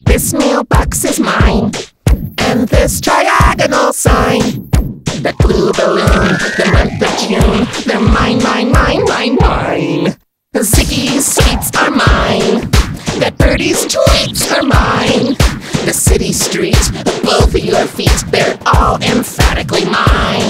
This mailbox is mine. And this triagonal sign. That blue balloon, the month of June. They're mine, mine, mine, mine, mine. Ziggy's sweets are mine. That birdie's tweets are mine. The city streets, both of your feet, they're all emphatically mine.